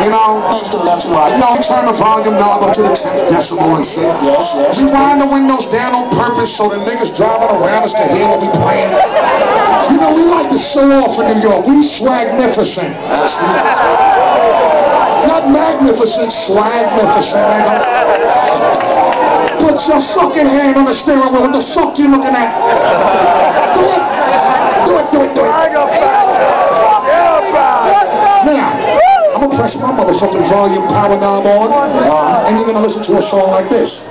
You know? Thanks to left to right. You know, turn the volume knob up to the 10th decibel and shit. Yes, yes. We wind the windows down on purpose so the niggas driving around us can hear what we playing. You know, we like to show off in New York. We swagnificent. Not magnificent, swagnificent, nigga. Put your fucking hand on the steering wheel. What the fuck you looking at? Do it. Do it, do it, do it. Now, I'm gonna press my motherfucking volume power knob on, uh, and you're gonna listen to a song like this.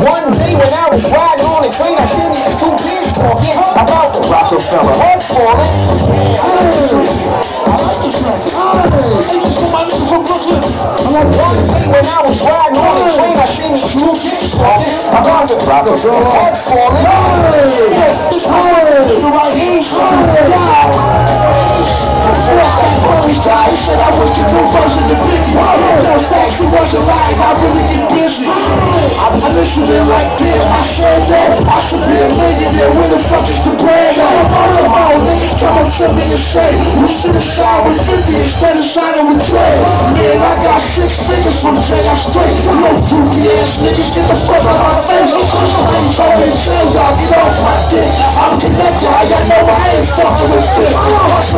One day when I was riding on a train, I seen these two kids talking about the Rockefeller head falling. I like this record. Hey, this is my nigga from Brooklyn. I like this One day when I was riding on a train, I seen these two kids talking about the Rockefeller head falling. Yeah, this is the right hand. Before I got Murray's guy, he said I was the new version of Biggie. Tell Stacks he wasn't lying, I really get busy. I I listened in like, damn, I said that. I should be a millionaire, where the fuck is the brand? Come on, niggas come up to me and say, you should have signed with 50 instead of signing with Dre. Man, I got six figures from Jay, I'm straight. You droopy ass niggas, get the fuck out of my face. Somebody told me to tell y'all, get off my dick. I'm connected, I got no, I ain't fucking with this.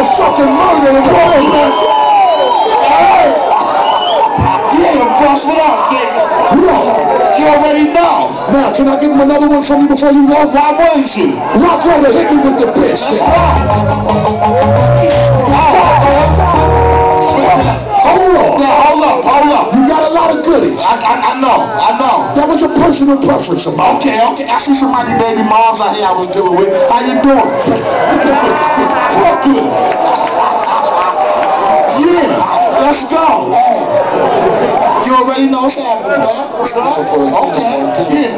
Motherfucking murder in Brooklyn. Hey. Yeah, boss, what up, nigga? You already know. Now, can I give him another one from you before you go? Why wouldn't you? Rock brother, hit me with the bitch. Let's. Hold on. Now, hold up, hold up. You got a lot of goodies. I, I, I know, I know. That was a personal preference. Okay, okay. I see somebody baby moms out here I was dealing with. How you doing? Yeah, let's go. You already know what's happening, man. Okay, yeah.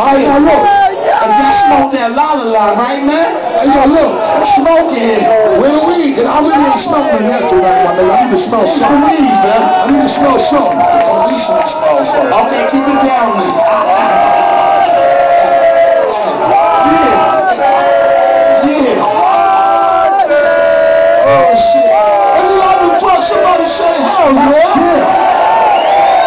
All right, now look. And y'all smoke that la la la, right, man? Hey, yo, look. Smoking here. Where the weed? I really ain't smoking that tonight, my nigga. I need to smell something. man. I need to smell something. Hell, man. Yeah.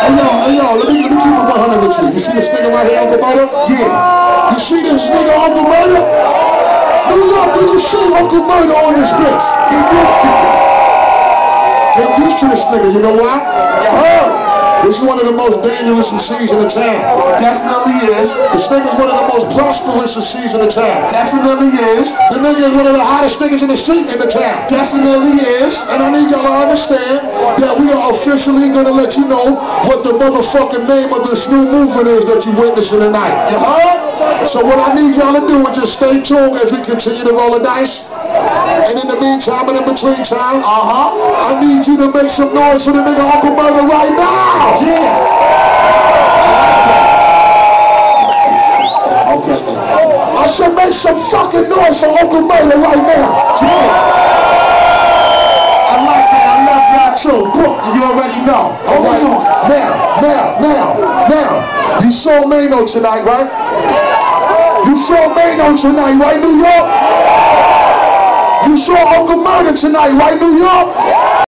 Hey, yo, hey, yo, let me, let me keep it 100 with you. You see this nigga right here, Uncle Murda? Yeah. You see this nigga, Uncle Murda? New York, did you see Uncle Murda on this bitch? Get used to. Get used to this nigga, you know why? You heard. This is one of the most dangerous MCs in the town. Definitely is. This nigga's one of the most prosperous MCs in the town. Definitely is. The nigga is one of the hottest niggas in the street in the town. Definitely is. And I need y'all to understand that we are officially gonna let you know what the motherfucking name of this new movement is that you're witnessing tonight. You heard? So what I need y'all to do is just stay tuned as we continue to roll the dice. And in the meantime and in between time, Uh-huh. I need you to make some noise for the nigga Uncle Murda right now. Yeah. Okay. I should make some fucking noise for Uncle Murda right now. Yeah. I like that. I love y'all too. Brooke, you already know. All right. Now, now, now, now. You saw Maino tonight, right? You saw Maino tonight, right, New York? You saw Uncle Murda tonight, right, New York?